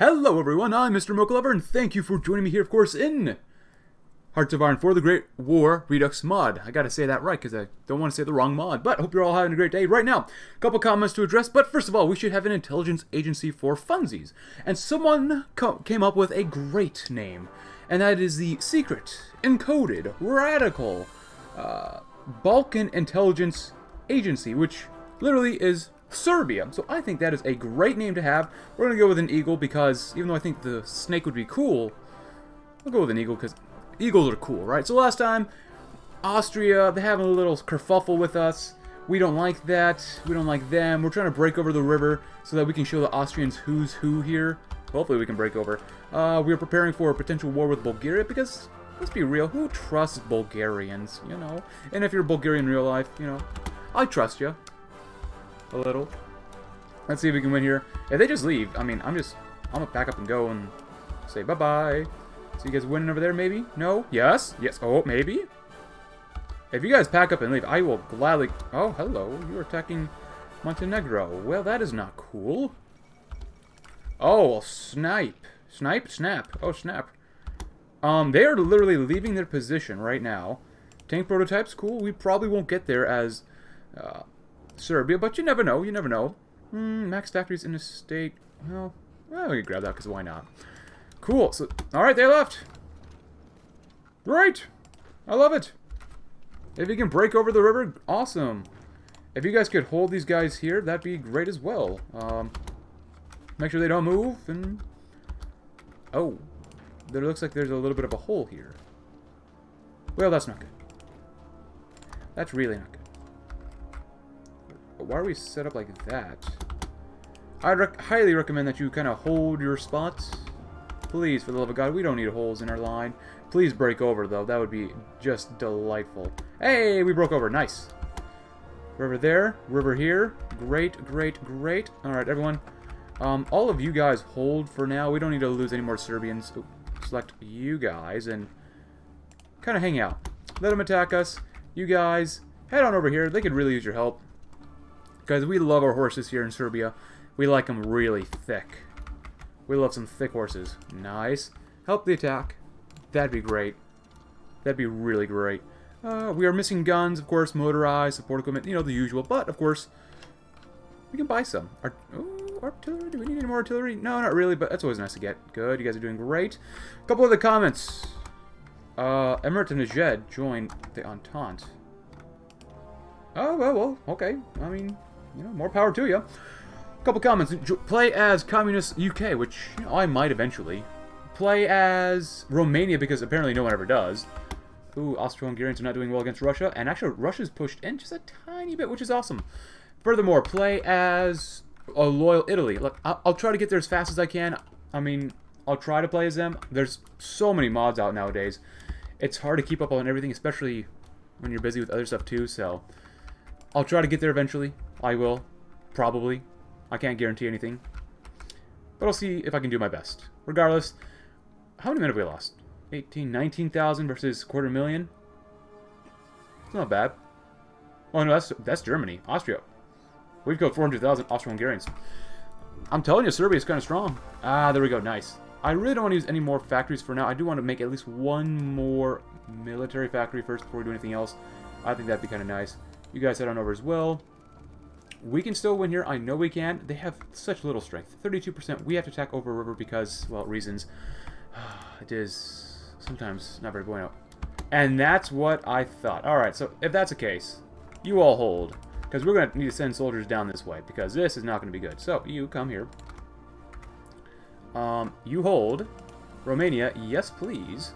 Hello everyone, I'm Mr. Mocha and thank you for joining me here, of course, in Hearts of Iron for the Great War Redux mod. I gotta say that right, because I don't want to say the wrong mod, but hope you're all having a great day. Right now, a couple comments to address, but first of all, we should have an intelligence agency for funsies. And someone came up with a great name, and that is the Secret, Encoded, Radical, uh, Balkan Intelligence Agency, which literally is Serbia. So I think that is a great name to have. We're going to go with an eagle because even though I think the snake would be cool, I'll go with an eagle because eagles are cool, right? So last time, Austria, they're having a little kerfuffle with us. We don't like that. We don't like them. We're trying to break over the river so that we can show the Austrians who's who here. Hopefully we can break over. Uh, we're preparing for a potential war with Bulgaria because, let's be real, who trusts Bulgarians, you know? And if you're Bulgarian in real life, you know, I trust you a little. Let's see if we can win here. If they just leave, I mean, I'm just, I'm gonna pack up and go and say bye-bye. So you guys winning over there, maybe? No? Yes? Yes. Oh, maybe? If you guys pack up and leave, I will gladly... Oh, hello. You're attacking Montenegro. Well, that is not cool. Oh, snipe. Snipe? Snap. Oh, snap. Um, they are literally leaving their position right now. Tank prototypes, cool. We probably won't get there as uh, Serbia, but you never know. You never know. Hmm, Max Factory's in a state... Well, well, we can grab that because why not? Cool. So, all right, they left. Great. I love it. If you can break over the river, awesome. If you guys could hold these guys here, that'd be great as well. Um, make sure they don't move, and... Oh. There looks like there's a little bit of a hole here. Well, that's not good. That's really not good. Why are we set up like that? I rec highly recommend that you kind of hold your spots. Please, for the love of God, we don't need holes in our line. Please break over, though. That would be just delightful. Hey, we broke over. Nice. River there. River here. Great, great, great. Alright, everyone. Um, all of you guys hold for now. We don't need to lose any more Serbians. Ooh, select you guys and kind of hang out. Let them attack us. You guys, head on over here. They could really use your help. Guys, we love our horses here in Serbia. We like them really thick. We love some thick horses. Nice. Help the attack. That'd be great. That'd be really great. Uh, we are missing guns, of course, motorized, support equipment, you know, the usual. But, of course, we can buy some. Art oh, artillery? Do we need any more artillery? No, not really, but that's always nice to get. Good, you guys are doing great. A couple of the comments. Uh, Emirates and Najed joined the Entente. Oh, well, well, okay. I mean, you know, more power to you. A couple comments. Play as Communist UK, which you know, I might eventually. Play as Romania, because apparently no one ever does. Ooh, Austro-Hungarians are not doing well against Russia. And actually, Russia's pushed in just a tiny bit, which is awesome. Furthermore, play as a loyal Italy. Look, I'll, I'll try to get there as fast as I can. I mean, I'll try to play as them. There's so many mods out nowadays. It's hard to keep up on everything, especially when you're busy with other stuff too, so... I'll try to get there eventually. I will. Probably. I can't guarantee anything. But I'll see if I can do my best. Regardless, how many men have we lost? 18, 19,000 versus quarter million? It's not bad. Oh no, that's, that's Germany. Austria. We've killed 400,000 Austro-Hungarians. I'm telling you, Serbia is kind of strong. Ah, there we go. Nice. I really don't want to use any more factories for now. I do want to make at least one more military factory first before we do anything else. I think that'd be kind of nice. You guys head on over as well. We can still win here. I know we can. They have such little strength. 32%. We have to attack over river because, well, reasons. it is sometimes not very bueno. And that's what I thought. Alright, so if that's the case, you all hold. Because we're going to need to send soldiers down this way. Because this is not going to be good. So, you come here. Um, you hold. Romania, yes please.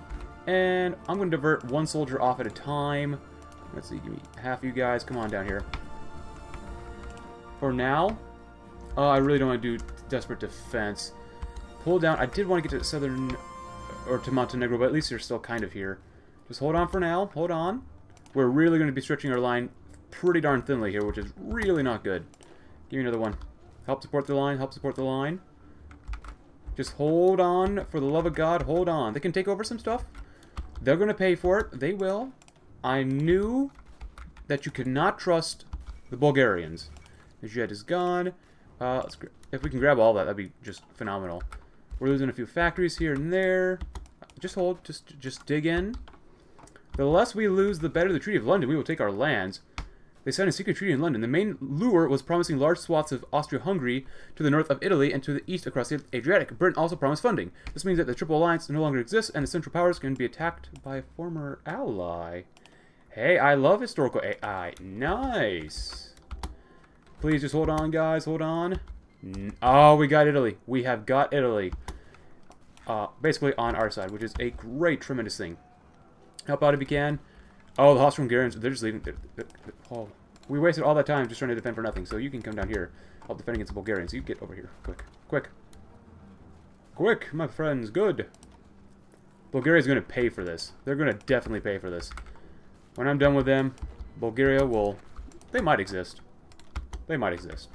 And I'm going to divert one soldier off at a time. Let's see, give me half you guys. Come on down here. For now, uh, I really don't want to do desperate defense. Pull down. I did want to get to southern, or to Montenegro, but at least they're still kind of here. Just hold on for now. Hold on. We're really going to be stretching our line pretty darn thinly here, which is really not good. Give me another one. Help support the line. Help support the line. Just hold on. For the love of God, hold on. They can take over some stuff. They're going to pay for it. They will. I knew that you could not trust the Bulgarians. The jet is gone. Uh, if we can grab all that, that'd be just phenomenal. We're losing a few factories here and there. Just hold. Just, just dig in. The less we lose, the better the Treaty of London. We will take our lands. They signed a secret treaty in London. The main lure was promising large swaths of Austria-Hungary to the north of Italy and to the east across the Adriatic. Britain also promised funding. This means that the Triple Alliance no longer exists, and the Central Powers can be attacked by a former ally. Hey, I love historical AI. Nice. Please just hold on, guys. Hold on. Oh, we got Italy. We have got Italy. Uh, basically on our side, which is a great, tremendous thing. Help out if you can. Oh, the Austro-Hungarians, they're just leaving. Oh, we wasted all that time just trying to defend for nothing, so you can come down here. I'll defend against the Bulgarians. You get over here. Quick. Quick. Quick, my friends. Good. Bulgaria's going to pay for this. They're going to definitely pay for this. When I'm done with them, Bulgaria will... They might exist. They might exist.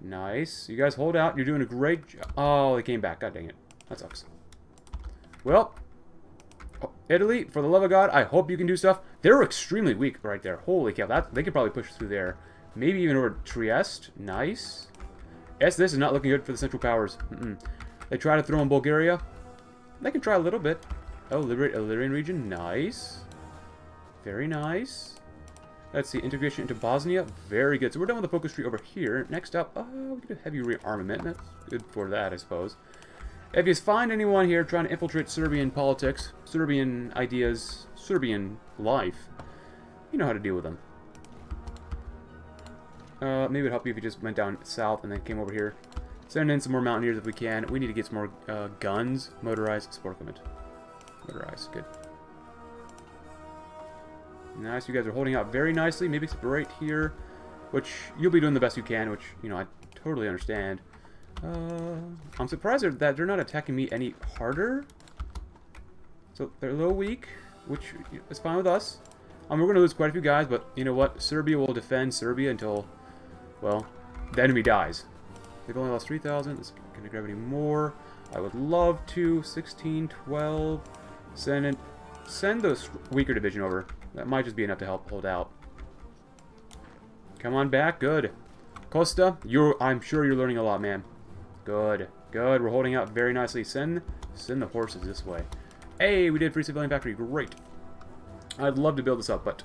Nice. You guys hold out. You're doing a great job. Oh, they came back. God dang it. That sucks. Well, Italy, for the love of God, I hope you can do stuff. They're extremely weak right there. Holy cow, that they could probably push through there. Maybe even over Trieste. Nice. Yes, this is not looking good for the Central Powers. Mm -mm. They try to throw in Bulgaria. They can try a little bit. Oh, liberate Illyrian region. Nice. Very nice. Let's see, integration into Bosnia. Very good. So we're done with the focus tree over here. Next up, oh, we heavy rearmament. That's good for that, I suppose. If you find anyone here trying to infiltrate Serbian politics, Serbian ideas, Serbian life, you know how to deal with them. Uh, maybe it would help you if you just went down south and then came over here. Send in some more mountaineers if we can. We need to get some more uh, guns. Motorized support equipment. Motorized, good. Nice, you guys are holding out very nicely. Maybe it's right here, which you'll be doing the best you can, which, you know, I totally understand. Uh, I'm surprised that they're not attacking me any harder. So they're a little weak, which is fine with us. Um, we're going to lose quite a few guys, but you know what? Serbia will defend Serbia until, well, the enemy dies. They've only lost 3,000. Can I grab any more? I would love to. 16, 12. Send it. Send the weaker division over. That might just be enough to help hold out. Come on back. Good. Costa, you're, I'm sure you're learning a lot, man. Good. Good. We're holding out very nicely. Send send the horses this way. Hey, we did free civilian factory. Great. I'd love to build this up, but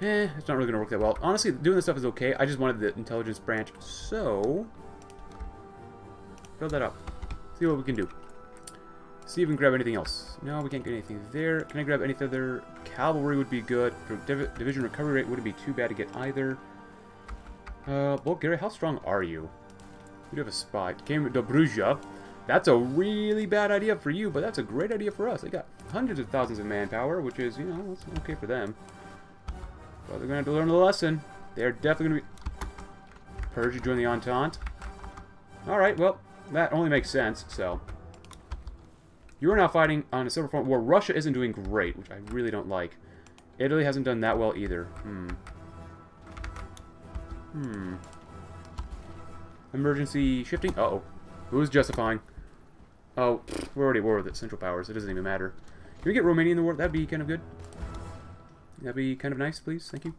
eh, it's not really going to work that well. Honestly, doing this stuff is okay. I just wanted the intelligence branch, so build that up. See what we can do. See if we can grab anything else. No, we can't get anything there. Can I grab any other? Cavalry would be good. Div division recovery rate wouldn't be too bad to get either. Uh, Bulgaria, how strong are you? We do have a spot. Came with Dobruja. That's a really bad idea for you, but that's a great idea for us. They got hundreds of thousands of manpower, which is, you know, that's okay for them. But they're going to have to learn the lesson. They're definitely going to be... Persia join the Entente. Alright, well, that only makes sense, so... You are now fighting on a civil front war. Russia isn't doing great, which I really don't like. Italy hasn't done that well either. Hmm. Hmm. Emergency shifting? Uh oh Who's justifying? Oh, we're already at war with it. Central Powers. It doesn't even matter. Can we get Romania in the war? That'd be kind of good. That'd be kind of nice, please. Thank you.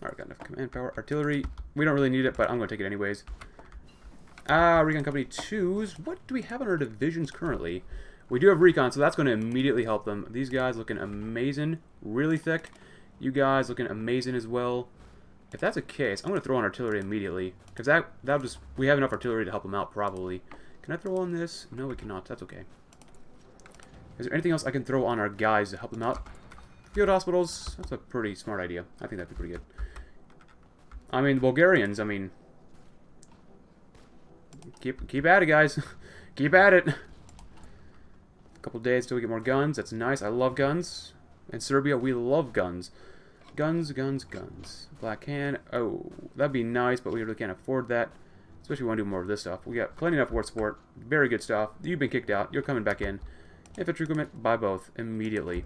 Alright, got enough command power. Artillery. We don't really need it, but I'm going to take it anyways. Ah, Recon Company 2s. What do we have in our divisions currently? We do have Recon, so that's going to immediately help them. These guys looking amazing. Really thick. You guys looking amazing as well. If that's the case, I'm going to throw on artillery immediately. Because that, that'll just... We have enough artillery to help them out, probably. Can I throw on this? No, we cannot. That's okay. Is there anything else I can throw on our guys to help them out? Field hospitals. That's a pretty smart idea. I think that'd be pretty good. I mean, the Bulgarians, I mean... Keep, keep at it, guys. keep at it. Couple days till we get more guns. That's nice. I love guns. In Serbia, we love guns. Guns, guns, guns. Black hand. Oh, that'd be nice, but we really can't afford that. Especially when we want to do more of this stuff. We got plenty enough war support. Very good stuff. You've been kicked out. You're coming back in. Infantry equipment, buy both. Immediately.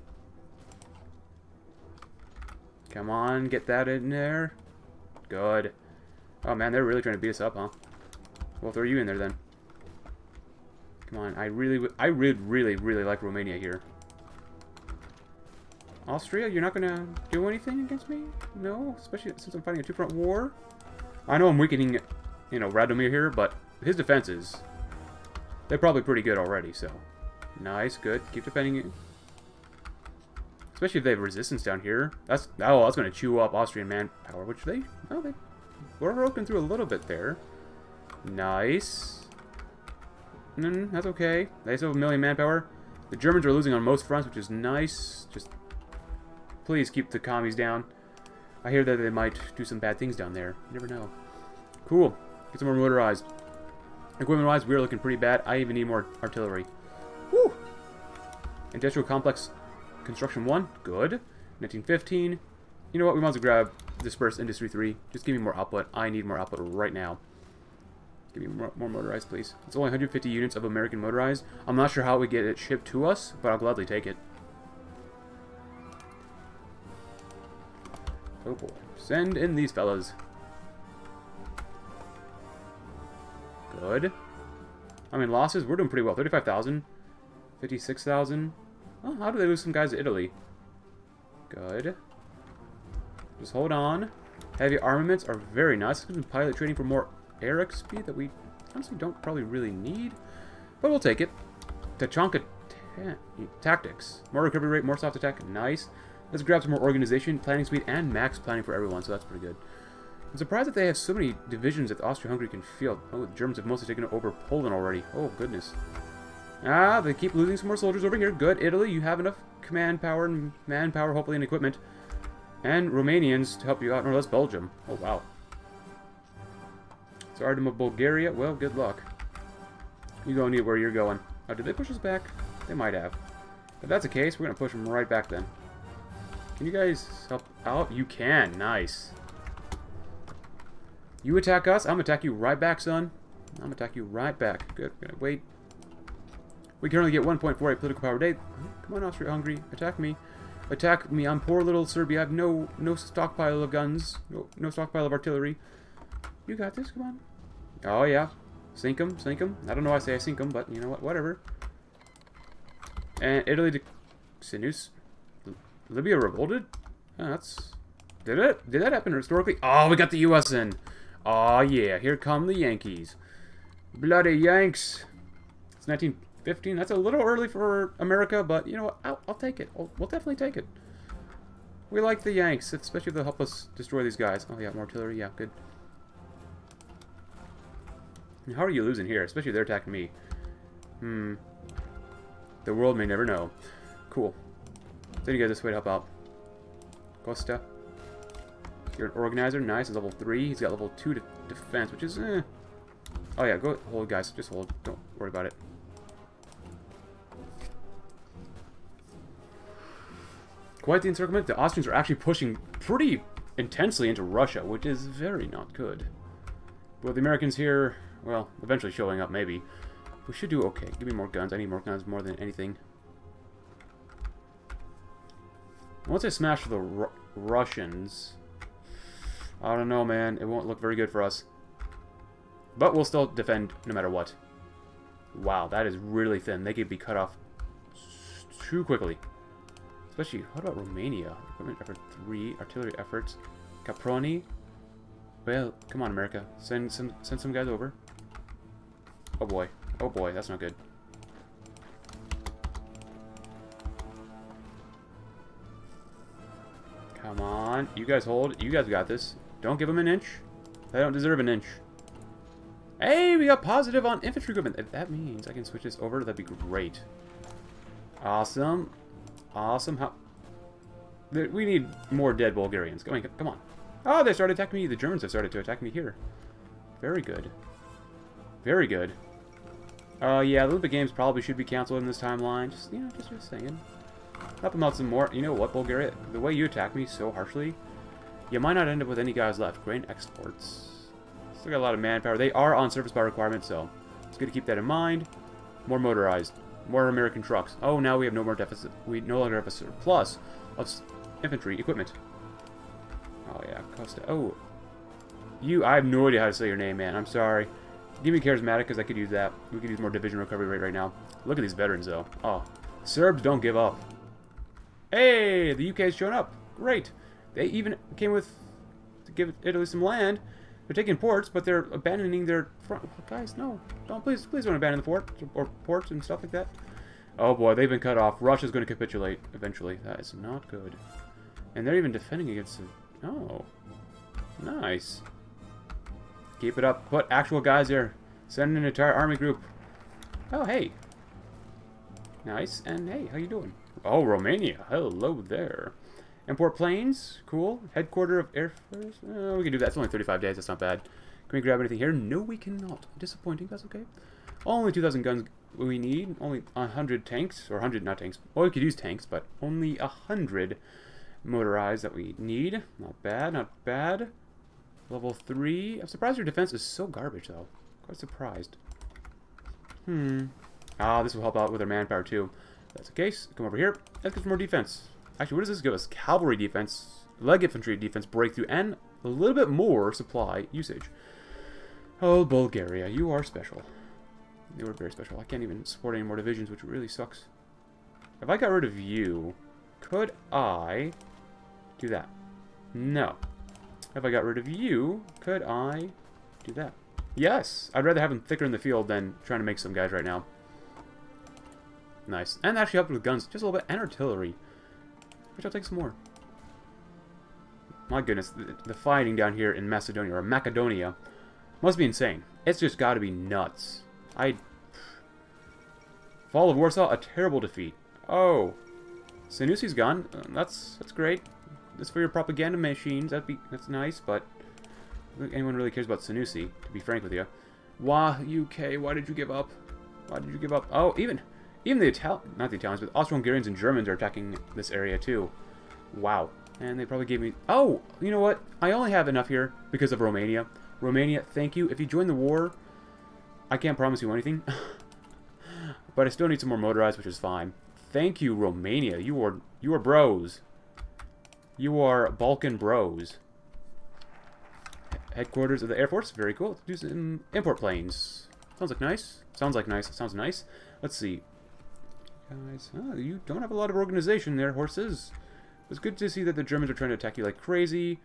Come on, get that in there. Good. Oh man, they're really trying to beat us up, huh? We'll throw you in there then. Come on, I really, I really, really, really like Romania here. Austria, you're not to do anything against me? No? Especially since I'm fighting a two-front war? I know I'm weakening, you know, Radomir here, but his defenses... They're probably pretty good already, so. Nice, good. Keep defending it. Especially if they have resistance down here. That's oh, that's to chew up Austrian manpower, which they, oh, they were broken through a little bit there. Nice. Mm, that's okay. They still have a million manpower. The Germans are losing on most fronts, which is nice. Just please keep the commies down. I hear that they might do some bad things down there. You never know. Cool. Get some more motorized. Equipment-wise, we're looking pretty bad. I even need more artillery. Woo! Industrial complex construction 1. Good. 1915. You know what? We might as well grab dispersed industry 3. Just give me more output. I need more output right now. Give me more, more motorized, please. It's only 150 units of American motorized. I'm not sure how we get it shipped to us, but I'll gladly take it. Oh boy. Send in these fellas. Good. I mean, losses, we're doing pretty well. 35,000. 56,000. Oh, how do they lose some guys to Italy? Good. Just hold on. Heavy armaments are very nice. Pilot training for more air XP that we honestly don't probably really need. But we'll take it. Tachanka ta Tactics. More recovery rate, more soft attack. Nice. Let's grab some more organization, planning speed, and max planning for everyone, so that's pretty good. I'm surprised that they have so many divisions that Austria-Hungary can field. Oh, the Germans have mostly taken over Poland already. Oh, goodness. Ah, they keep losing some more soldiers over here. Good. Italy, you have enough command power and manpower, hopefully, and equipment. And Romanians to help you out. No, that's Belgium. Oh, wow. Tsardom of Bulgaria. Well, good luck. You go need where you're going. Oh, did they push us back? They might have. If that's the case, we're going to push them right back then. Can you guys help out? You can. Nice. You attack us, I'm gonna attack you right back, son. I'm gonna attack you right back. Good. We're gonna wait. We currently get 1.48 political power a day. Come on, Austria-Hungary. Attack me. Attack me. I'm poor little Serbia. I have no no stockpile of guns. No, no stockpile of artillery. You got this. Come on. Oh, yeah. Sink them. Sink them. I don't know why I say I sink them, but you know what? Whatever. And Italy to Sinus. Libya revolted? That's... Did it? Did that happen historically? Oh, we got the U.S. in. Oh yeah, here come the Yankees. Bloody Yanks. It's 1915. That's a little early for America, but you know what? I'll, I'll take it. I'll, we'll definitely take it. We like the Yanks, especially if they'll help us destroy these guys. Oh yeah, more artillery. Yeah, good. How are you losing here? Especially if they're attacking me. Hmm. The world may never know. Cool. Then you guys this way to help out. Costa. You're an organizer. Nice. He's level 3. He's got level 2 to defense, which is, eh. Oh, yeah. Go hold, guys. Just hold. Don't worry about it. Quite the encirclement. The Austrians are actually pushing pretty intensely into Russia, which is very not good. But the Americans here, well, eventually showing up, maybe. We should do okay. Give me more guns. I need more guns more than anything. Once I smash the Ru Russians, I don't know, man. It won't look very good for us. But we'll still defend no matter what. Wow, that is really thin. They could be cut off too quickly. Especially, what about Romania? Equipment effort 3, artillery efforts. Caproni. Well, come on, America. Send some send some guys over. Oh boy. Oh boy, that's not good. Come on. You guys hold. You guys got this. Don't give them an inch. They don't deserve an inch. Hey, we got positive on infantry equipment. If that means I can switch this over, that'd be great. Awesome. Awesome. How... We need more dead Bulgarians. Come on, come on. Oh, they started attacking me. The Germans have started to attack me here. Very good. Very good. Uh, yeah, the Olympic Games probably should be canceled in this timeline. Just, you know, just, just saying. Help them out some more. You know what, Bulgaria? The way you attack me so harshly, you might not end up with any guys left. Grain exports. Still got a lot of manpower. They are on surface power requirements, so it's good to keep that in mind. More motorized. More American trucks. Oh, now we have no more deficit. We no longer have a surplus of infantry equipment. Oh, yeah. Costa. Oh. You, I have no idea how to say your name, man. I'm sorry. Give me charismatic, because I could use that. We could use more division recovery rate right now. Look at these veterans, though. Oh. Serbs don't give up. Hey, the UK UK's shown up. Great. They even came with to give Italy some land. They're taking ports, but they're abandoning their front. Guys, no. Don't, please, please don't abandon the fort or ports and stuff like that. Oh boy, they've been cut off. Russia's going to capitulate eventually. That is not good. And they're even defending against. Oh. Nice. Keep it up. Put actual guys here. Send an entire army group. Oh, hey. Nice. And hey, how you doing? Oh, Romania. Hello there. Import planes. Cool. Headquarter of Air Force. Uh, we can do that. It's only 35 days. That's not bad. Can we grab anything here? No, we cannot. Disappointing. That's okay. Only 2,000 guns we need. Only 100 tanks. Or 100, not tanks. Well, we could use tanks, but only 100 motorized that we need. Not bad. Not bad. Level 3. I'm surprised your defense is so garbage, though. Quite surprised. Hmm. Ah, this will help out with our manpower, too. that's the case, come over here. Let's get some more defense. Actually, what does this give us? Cavalry defense, leg infantry defense, breakthrough, and a little bit more supply usage. Oh, Bulgaria, you are special. You are very special. I can't even support any more divisions, which really sucks. If I got rid of you, could I do that? No. If I got rid of you, could I do that? Yes! I'd rather have them thicker in the field than trying to make some guys right now. Nice. And actually help with guns just a little bit, and artillery. Which I'll take some more. My goodness, the, the fighting down here in Macedonia, or Macedonia, must be insane. It's just got to be nuts. I... Fall of Warsaw, a terrible defeat. Oh. Senussi has gone. Uh, that's that's great. That's for your propaganda machines. That'd be that's nice, but anyone really cares about Senussi, to be frank with you. Why, UK, why did you give up? Why did you give up? Oh, even even the Ital not the Italians, but Austro-Hungarians and Germans are attacking this area too. Wow. And they probably gave me... Oh, you know what? I only have enough here because of Romania. Romania, thank you. If you join the war, I can't promise you anything. but I still need some more motorized, which is fine. Thank you, Romania. You are you are bros. You are Balkan bros. Headquarters of the Air Force. Very cool. Let's do some import planes. Sounds like nice. Sounds like nice. Sounds nice. Let's see. Guys, oh, you don't have a lot of organization there, horses. It's good to see that the Germans are trying to attack you like crazy.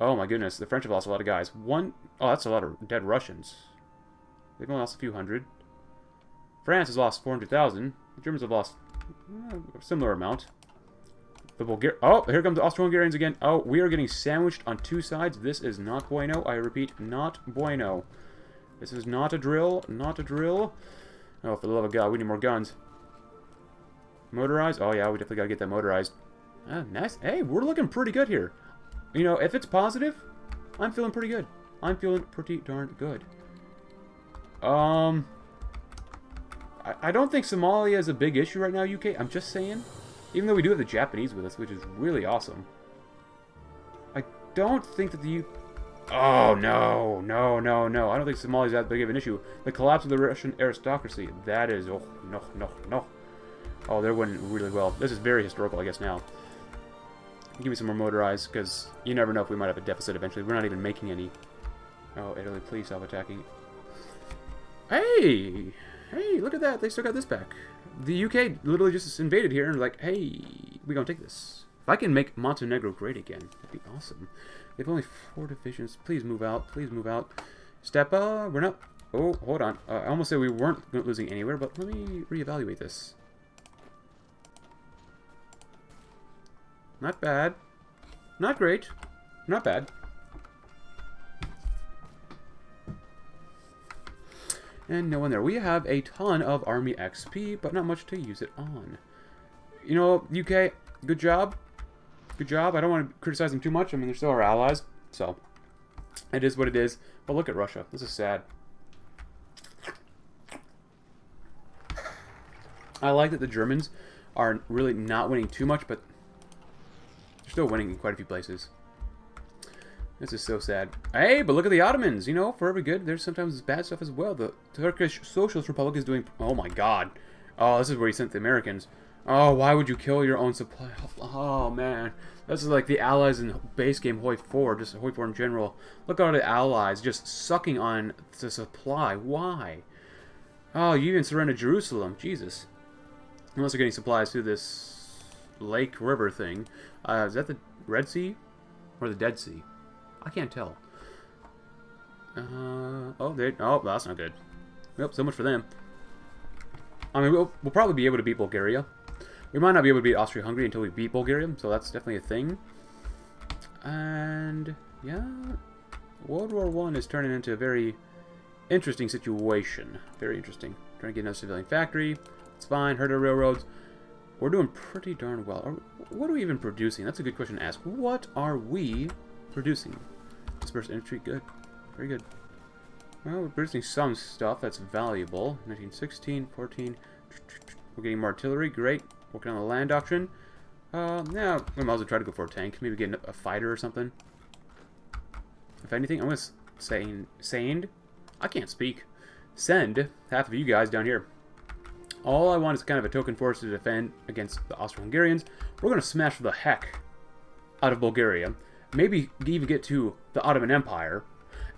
Oh my goodness, the French have lost a lot of guys. One, oh, that's a lot of dead Russians. They've only lost a few hundred. France has lost 400,000. The Germans have lost uh, a similar amount. Oh, here comes the Austro-Hungarians again. Oh, we are getting sandwiched on two sides. This is not bueno. I repeat, not bueno. This is not a drill. Not a drill. Oh, for the love of God, we need more guns. Motorized? Oh, yeah, we definitely gotta get that motorized. Ah, nice. Hey, we're looking pretty good here. You know, if it's positive, I'm feeling pretty good. I'm feeling pretty darn good. Um... I don't think Somalia is a big issue right now, UK. I'm just saying. Even though we do have the Japanese with us, which is really awesome. I don't think that the U... Oh, no, no, no, no. I don't think Somalia is that big of an issue. The collapse of the Russian aristocracy, that is... Oh, no, no, no. Oh, they're winning really well. This is very historical, I guess, now. Give me some more motorized, because you never know if we might have a deficit eventually. We're not even making any. Oh, Italy, please stop attacking. Hey! Hey, look at that. They still got this back. The UK literally just invaded here and like, hey, we gonna take this. If I can make Montenegro great again, that'd be awesome. They have only four divisions. Please move out. Please move out. Stepa, we're not... Oh, hold on. Uh, I almost said we weren't losing anywhere, but let me reevaluate this. Not bad. Not great. Not bad. And no one there. We have a ton of Army XP, but not much to use it on. You know, UK, good job. Good job. I don't want to criticize them too much. I mean, they're still our allies. So, it is what it is. But look at Russia. This is sad. I like that the Germans are really not winning too much, but they're still winning in quite a few places. This is so sad. Hey, but look at the Ottomans. You know, for every good, there's sometimes bad stuff as well. The Turkish Socialist Republic is doing... Oh, my God. Oh, this is where he sent the Americans. Oh, why would you kill your own supply? Oh, man. This is like the allies in base game Hoi 4, just Hoi 4 in general. Look at all the allies just sucking on the supply. Why? Oh, you even surrendered Jerusalem. Jesus. Unless they're getting supplies through this lake river thing. Uh, is that the Red Sea? Or the Dead Sea? I can't tell. Uh, oh, they, oh, that's not good. Yep, so much for them. I mean, we'll, we'll probably be able to beat Bulgaria. We might not be able to beat Austria-Hungary until we beat Bulgaria, so that's definitely a thing. And, yeah, World War One is turning into a very interesting situation. Very interesting. Trying to get another civilian factory. It's fine. Hurt our railroads. We're doing pretty darn well. Are, what are we even producing? That's a good question to ask. What are we producing? Dispersed infantry. Good. Very good. Well, we're producing some stuff that's valuable. 1916, 14. We're getting more artillery. Great. Working on the land auction. Uh, yeah, we might as well try to go for a tank. Maybe get a fighter or something. If anything, I'm going to say, send. I can't speak. Send half of you guys down here. All I want is kind of a token force to defend against the Austro-Hungarians. We're going to smash the heck out of Bulgaria. Maybe even get to the Ottoman Empire.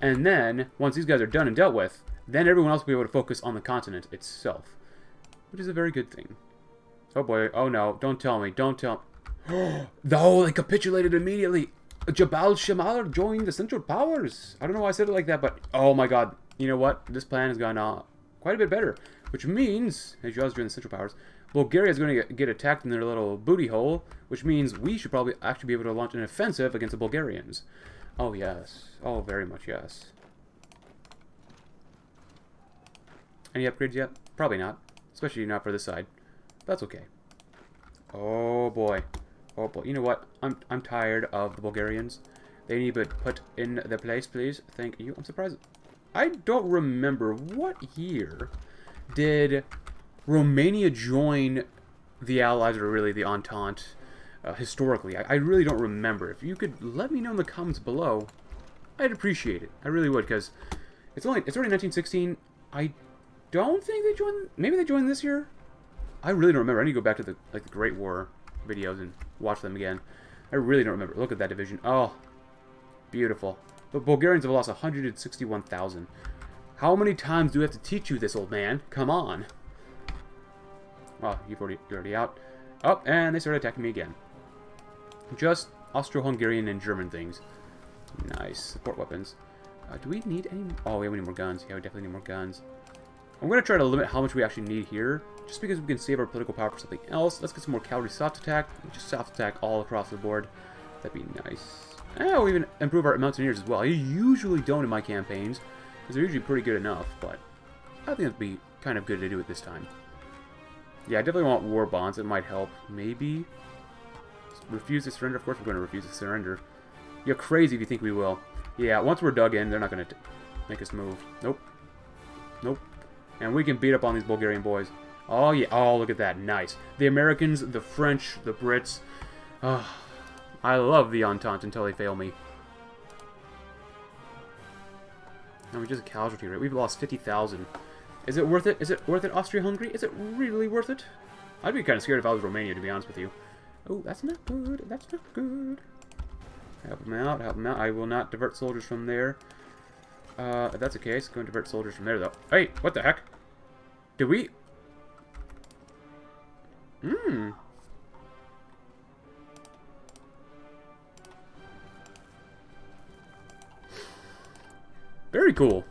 And then, once these guys are done and dealt with, then everyone else will be able to focus on the continent itself. Which is a very good thing. Oh boy, oh no, don't tell me, don't tell me. no, they capitulated immediately. Jabal Shamal joined the Central Powers. I don't know why I said it like that, but oh my god. You know what? This plan has gone uh, quite a bit better. Which means, as you always join the Central Powers, Bulgaria is going to get attacked in their little booty hole, which means we should probably actually be able to launch an offensive against the Bulgarians. Oh, yes. Oh, very much yes. Any upgrades yet? Probably not. Especially not for this side. That's okay. Oh, boy. Oh, boy. You know what? I'm, I'm tired of the Bulgarians. They need to be put in their place, please. Thank you. I'm surprised. I don't remember what year did Romania join the Allies, or really the Entente, uh, historically? I, I, really don't remember. If you could let me know in the comments below, I'd appreciate it. I really would, because it's only it's already 1916. I don't think they joined. Maybe they joined this year. I really don't remember. I need to go back to the like the Great War videos and watch them again. I really don't remember. Look at that division. Oh, beautiful. The Bulgarians have lost 161,000. How many times do we have to teach you this, old man? Come on. Oh, you've already, you're already out. Oh, and they started attacking me again. Just Austro-Hungarian and German things. Nice. Support weapons. Uh, do we need any... Oh, yeah, we need more guns. Yeah, we definitely need more guns. I'm going to try to limit how much we actually need here, just because we can save our political power for something else. Let's get some more cavalry soft attack. Just soft attack all across the board. That'd be nice. And we'll even improve our mountaineers as well. I usually don't in my campaigns, because they're usually pretty good enough, but I think it'd be kind of good to do it this time. Yeah, I definitely want war bonds. It might help. Maybe. Refuse to surrender. Of course we're going to refuse to surrender. You're crazy if you think we will. Yeah, once we're dug in, they're not going to make us move. Nope. Nope. And we can beat up on these Bulgarian boys. Oh, yeah. Oh, look at that. Nice. The Americans, the French, the Brits. Oh, I love the Entente until they fail me. And we're just a casualty rate. We've lost 50,000. Is it worth it? Is it worth it, Austria-Hungary? Is it really worth it? I'd be kind of scared if I was Romania, to be honest with you. Oh, that's not good. That's not good. Help them out. Help them out. I will not divert soldiers from there. Uh, if that's the case, go divert soldiers from there, though. Hey, what the heck? Did we... Hmm. Very cool.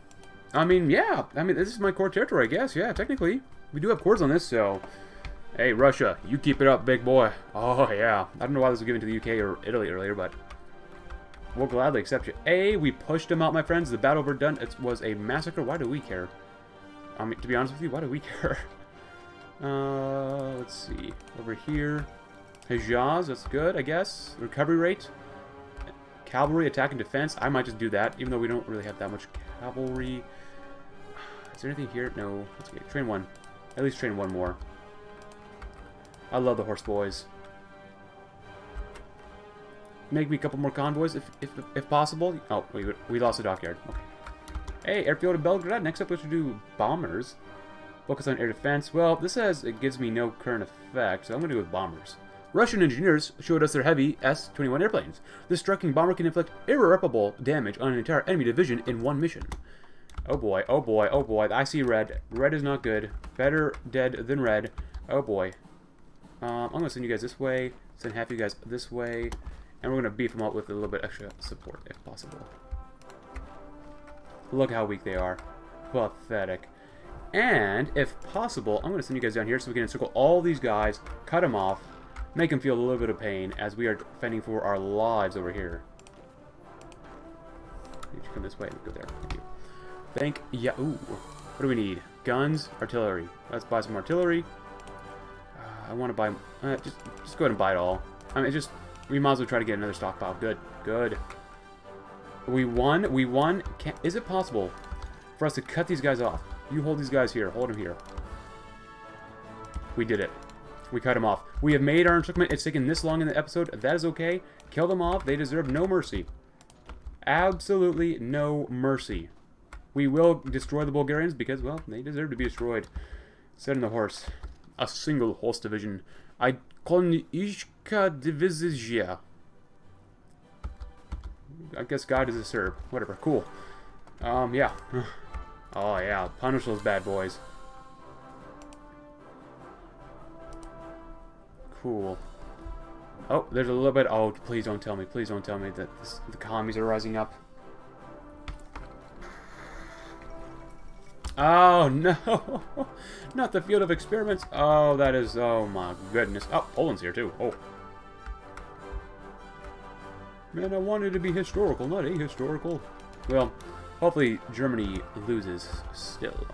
I mean, yeah. I mean, this is my core territory, I guess. Yeah, technically. We do have cores on this, so... Hey, Russia, you keep it up, big boy. Oh, yeah. I don't know why this was given to the UK or Italy earlier, but... We'll gladly accept you. A, we pushed them out, my friends. The battle overdone. It was a massacre. Why do we care? I mean, to be honest with you, why do we care? Uh, let's see. Over here. Hejaz, that's good, I guess. Recovery rate. Cavalry, attack and defense. I might just do that, even though we don't really have that much cavalry. Is there anything here? No. Let's get train one. At least train one more. I love the horse boys. Make me a couple more convoys if if, if possible. Oh, we, we lost the dockyard. Okay. Hey, airfield of Belgrade. Next up, we should do bombers. Focus on air defense. Well, this says it gives me no current effect, so I'm going to go with bombers. Russian engineers showed us their heavy S-21 airplanes. This striking bomber can inflict irreparable damage on an entire enemy division in one mission. Oh boy, oh boy, oh boy, I see red. Red is not good. Better dead than red. Oh boy. Um, I'm going to send you guys this way, send half you guys this way, and we're going to beef them up with a little bit extra support if possible. Look how weak they are. Pathetic. And, if possible, I'm going to send you guys down here so we can encircle all these guys, cut them off, make them feel a little bit of pain as we are fending for our lives over here. You come this way. Go there. Thank you. Thank yeah. Ooh. What do we need? Guns, artillery. Let's buy some artillery. Uh, I want to buy. Uh, just, just go ahead and buy it all. I mean, just we might as well try to get another stockpile. Good, good. We won. We won. Can, is it possible for us to cut these guys off? You hold these guys here. Hold them here. We did it. We cut them off. We have made our encirclement. It's taken this long in the episode. That is okay. Kill them off. They deserve no mercy. Absolutely no mercy. We will destroy the Bulgarians because, well, they deserve to be destroyed. Set in the horse. A single horse division. I Konishka Divizija. I guess God is a Serb. Whatever. Cool. Um, yeah. Oh, yeah. Punish those bad boys. Cool. Oh, there's a little bit... Oh, please don't tell me. Please don't tell me that this, the commies are rising up. Oh, no. Not the field of experiments. Oh, that is... Oh, my goodness. Oh, Poland's here, too. Oh. Man, I wanted to be historical, not ahistorical. Well, hopefully Germany loses still.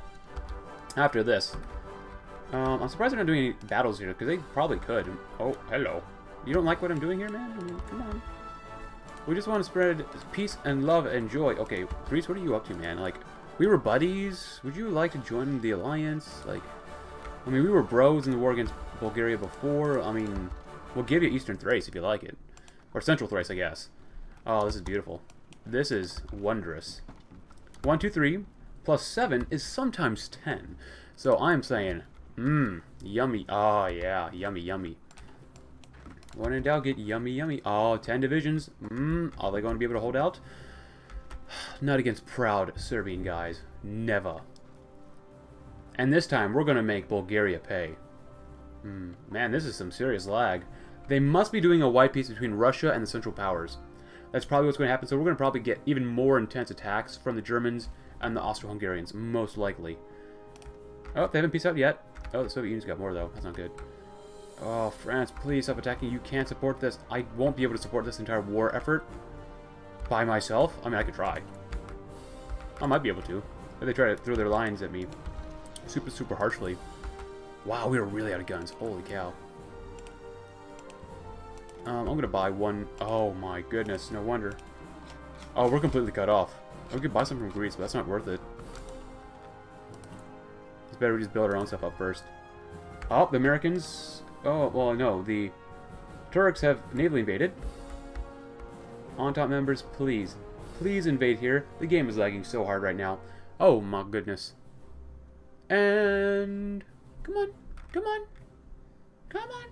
After this. Um, I'm surprised they're not doing any battles here, because they probably could. Oh, hello. You don't like what I'm doing here, man? I mean, come on. We just want to spread peace and love and joy. Okay, Greece, what are you up to, man? Like, we were buddies. Would you like to join the alliance? Like, I mean, we were bros in the war against Bulgaria before. I mean, we'll give you Eastern Thrace if you like it. Or Central Thrace, I guess. Oh, this is beautiful. This is wondrous. One, two, three, plus seven is sometimes ten. So I'm saying, mmm, yummy. Oh, yeah, yummy, yummy. When in doubt, get yummy, yummy. Oh, 10 divisions. Mmm, are they going to be able to hold out? Not against proud Serbian guys. Never. And this time, we're going to make Bulgaria pay. Hmm, man, this is some serious lag. They must be doing a white peace between Russia and the Central Powers. That's probably what's going to happen, so we're going to probably get even more intense attacks from the Germans and the Austro-Hungarians, most likely. Oh, they haven't peace out yet. Oh, the Soviet Union's got more, though. That's not good. Oh, France, please stop attacking. You can't support this. I won't be able to support this entire war effort by myself. I mean, I could try. I might be able to. If they try to throw their lines at me super, super harshly. Wow, we are really out of guns. Holy cow. Um, I'm going to buy one. Oh, my goodness. No wonder. Oh, we're completely cut off. We could buy some from Greece, but that's not worth it. It's better we just build our own stuff up first. Oh, the Americans Oh, well, no. The Turks have navally invaded. Entente members, please. Please invade here. The game is lagging so hard right now. Oh, my goodness. And... Come on. Come on. Come on.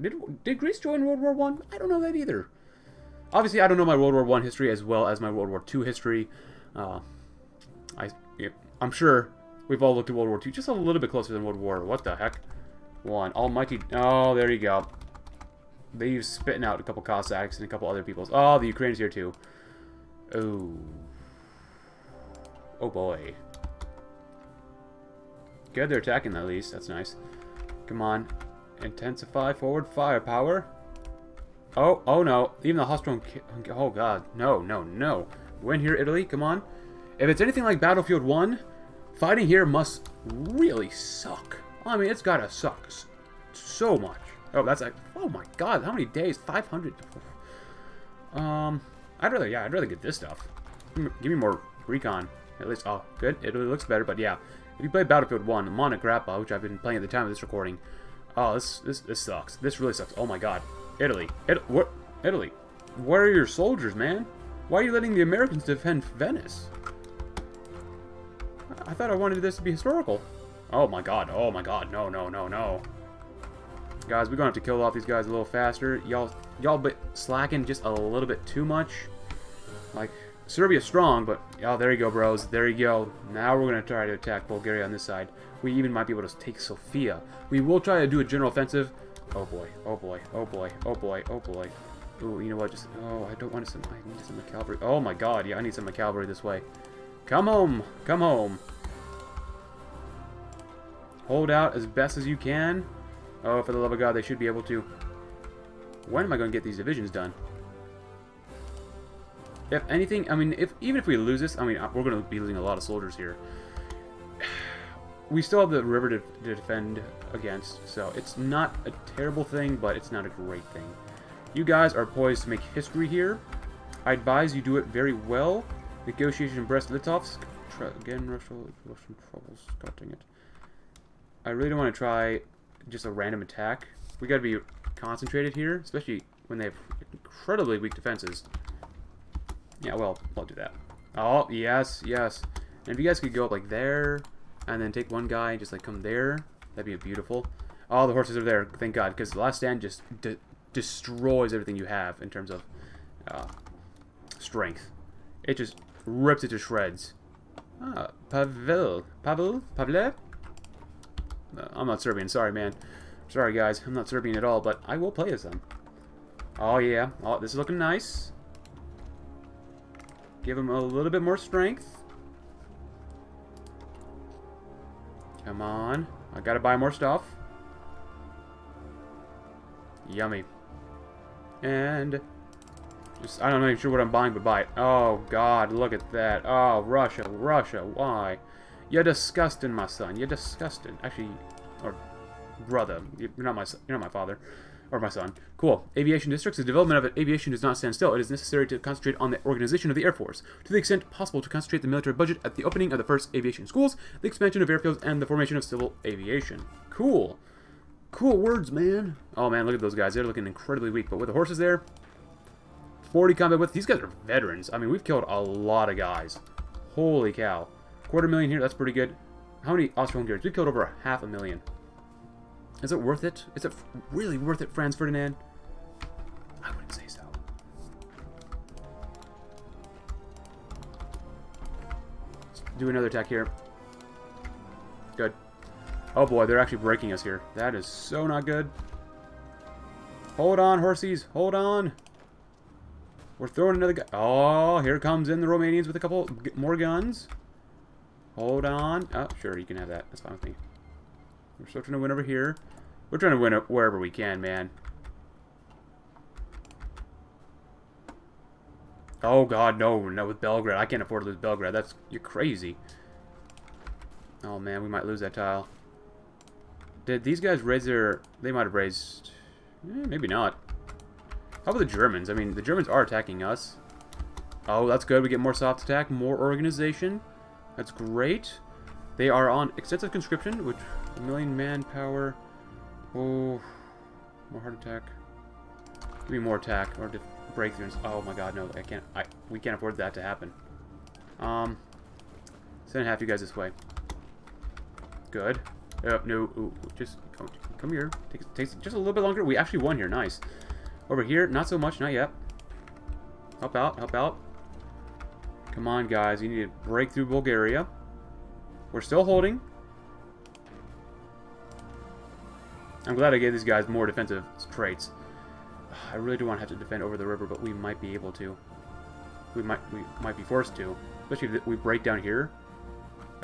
Did, did Greece join World War One? I? I don't know that either. Obviously, I don't know my World War One history as well as my World War Two history. Uh, I, I'm sure we've all looked at World War II. just a little bit closer than World War. What the heck? One. Almighty... Oh, there you go. They've spitting out a couple Cossacks and a couple other peoples. Oh, the Ukrainians here too. Oh. Oh boy. Good, they're attacking at least. That's nice. Come on. Intensify forward firepower. Oh, oh no. Even the hostile... Oh god. No, no, no. Win here, Italy. Come on. If it's anything like Battlefield 1, fighting here must really suck. I mean, it's gotta suck so much. Oh, that's like, oh my god, how many days? 500. Um, I'd rather, yeah, I'd rather get this stuff. Give me more recon. At least, oh, good. It really looks better, but yeah. If you play Battlefield 1, Monte Grappa, which I've been playing at the time of this recording, oh, this, this, this sucks. This really sucks. Oh my god. Italy. It, what? Italy. Where are your soldiers, man? Why are you letting the Americans defend Venice? I thought I wanted this to be historical. Oh my god, oh my god, no, no, no, no. Guys, we're gonna have to kill off these guys a little faster. Y'all y'all bit slacking just a little bit too much. Like, Serbia's strong, but oh there you go, bros. There you go. Now we're gonna try to attack Bulgaria on this side. We even might be able to take Sofia. We will try to do a general offensive. Oh boy, oh boy, oh boy, oh boy, oh boy. Ooh, you know what? Just oh, I don't want to send. I need my cavalry. Oh my God, yeah, I need my cavalry this way. Come home. Come home. Hold out as best as you can. Oh, for the love of God, they should be able to. When am I going to get these divisions done? If anything, I mean, if even if we lose this, I mean, we're going to be losing a lot of soldiers here. We still have the river to, to defend against, so it's not a terrible thing, but it's not a great thing. You guys are poised to make history here. I advise you do it very well. Negotiation Brest-Litovsk. Again, Russia, Russian troubles. God dang it. I really don't want to try just a random attack. We got to be concentrated here, especially when they have incredibly weak defenses. Yeah, well, I'll do that. Oh, yes, yes. And if you guys could go up like there, and then take one guy and just like come there, that'd be beautiful. All the horses are there, thank God, because the last stand just de destroys everything you have in terms of uh, strength. It just rips it to shreds. Ah, Pavel. Pavel? Pavle? Uh, I'm not Serbian, sorry, man. Sorry, guys, I'm not Serbian at all, but I will play as them. Oh, yeah. Oh, this is looking nice. Give him a little bit more strength. Come on. I gotta buy more stuff. Yummy. And... Just, I don't know sure what I'm buying, but buy it. Oh, God, look at that. Oh, Russia, Russia, why? You're disgusting, my son. You're disgusting. Actually, or brother. You're not my you're not my father or my son. Cool. Aviation districts. The development of aviation does not stand still. It is necessary to concentrate on the organization of the Air Force. To the extent possible to concentrate the military budget at the opening of the first aviation schools, the expansion of airfields, and the formation of civil aviation. Cool. Cool words, man. Oh, man, look at those guys. They're looking incredibly weak. But with the horses there, 40 combat with. These guys are veterans. I mean, we've killed a lot of guys. Holy cow. Quarter million here, that's pretty good. How many Austro-Hungarians? We've killed over a half a million. Is it worth it? Is it really worth it, Franz Ferdinand? I wouldn't say so. Let's do another attack here. Good. Oh boy, they're actually breaking us here. That is so not good. Hold on, horsies. Hold on. We're throwing another gun. Oh, here comes in the Romanians with a couple more guns. Hold on. Oh, sure, you can have that. That's fine with me. We're still trying to win over here. We're trying to win wherever we can, man. Oh, God, no. No, with Belgrade. I can't afford to lose Belgrade. That's... You're crazy. Oh, man, we might lose that tile. Did these guys raise their... They might have raised... Eh, maybe not. How about the Germans? I mean, the Germans are attacking us. Oh, that's good. We get more soft attack, more organization. That's great. They are on extensive conscription, which a million manpower. Oh, more hard attack. Give me more attack or breakthroughs. Oh my god, no, I can't. I we can't afford that to happen. Um, send half you guys this way. Good. Oh, no, ooh, just come, come here. Takes takes just a little bit longer. We actually won here. Nice. Over here, not so much. Not yet. Help out. Help out. Come on, guys. You need to break through Bulgaria. We're still holding. I'm glad I gave these guys more defensive traits. I really do want to have to defend over the river, but we might be able to. We might we might be forced to. Especially if we break down here.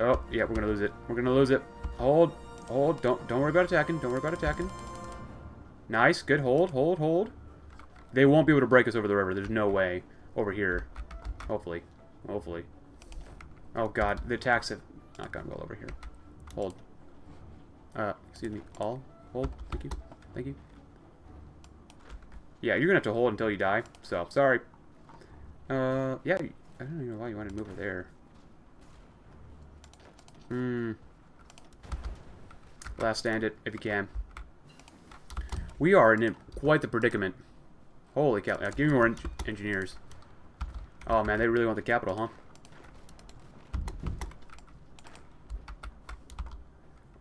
Oh, yeah, we're gonna lose it. We're gonna lose it. Hold, hold, don't don't worry about attacking. Don't worry about attacking. Nice, good hold, hold, hold. They won't be able to break us over the river. There's no way over here. Hopefully. Hopefully. Oh god, the attacks have not gone well over here. Hold. Uh, excuse me. All. Hold. Thank you. Thank you. Yeah, you're gonna have to hold until you die. So, sorry. Uh, yeah, I don't even know why you wanted to move over there. Hmm. Last stand it, if you can. We are in quite the predicament. Holy cow. Give me more en engineers. Oh, man, they really want the capital, huh?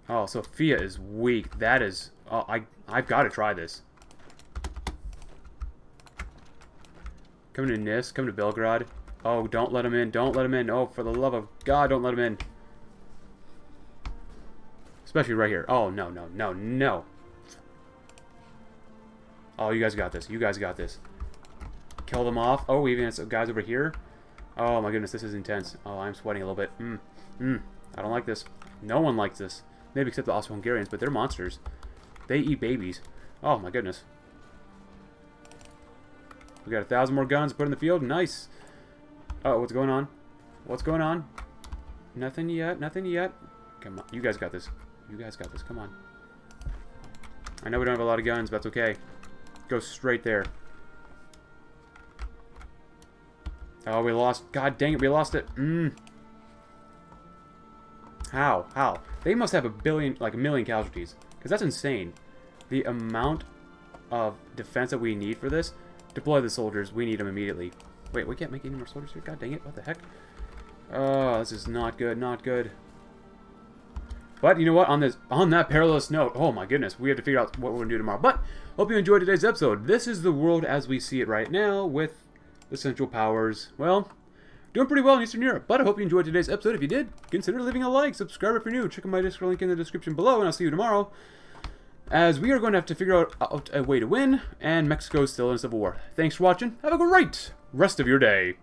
Oh, Sofia is weak. That is... Oh, I, I've got to try this. Coming to Nis, coming to Belgrade. Oh, don't let him in. Don't let him in. Oh, for the love of God, don't let him in. Especially right here. Oh, no, no, no, no. Oh, you guys got this. You guys got this. Kill them off. Oh, we even have some guys over here. Oh my goodness, this is intense. Oh, I'm sweating a little bit. Mm. Mm. I don't like this. No one likes this. Maybe except the Austro-Hungarians, but they're monsters. They eat babies. Oh my goodness. We got a thousand more guns put in the field. Nice. Oh, what's going on? What's going on? Nothing yet. Nothing yet. Come on. You guys got this. You guys got this. Come on. I know we don't have a lot of guns, but that's okay. Go straight there. Oh, we lost. God dang it, we lost it. Mm. How? How? They must have a billion, like a million casualties. Because that's insane. The amount of defense that we need for this. Deploy the soldiers. We need them immediately. Wait, we can't make any more soldiers here? God dang it, what the heck? Oh, this is not good, not good. But you know what? On this, on that perilous note, oh my goodness, we have to figure out what we're gonna do tomorrow. But hope you enjoyed today's episode. This is the world as we see it right now, with the Central Powers. Well, doing pretty well in Eastern Europe. But I hope you enjoyed today's episode. If you did, consider leaving a like, subscribe if you're new. Check out my Discord link in the description below, and I'll see you tomorrow. As we are going to have to figure out, out a way to win, and Mexico is still in a civil war. Thanks for watching. Have a great rest of your day.